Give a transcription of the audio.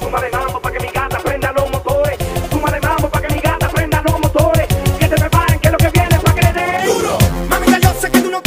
Suma de mambo pa que mi gata prenda los motores. Toma de mambo pa que mi gata prenda los motores. Que te preparen, que lo que viene es para creer. Tú, mami soy yo. Sácame tú no.